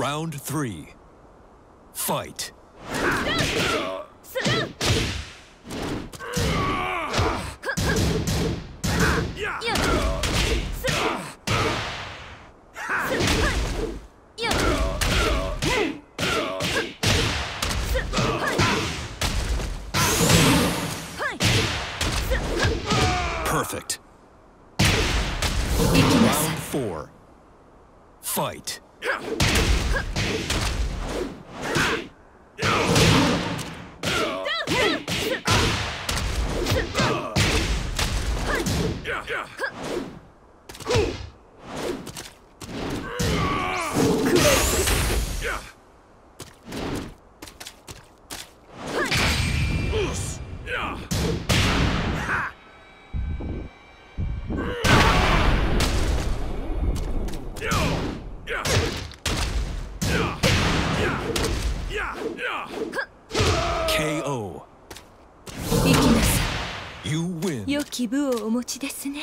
Round three. Fight. Perfect. Round four. Fight. Yeah. 良き部をお持ちですね。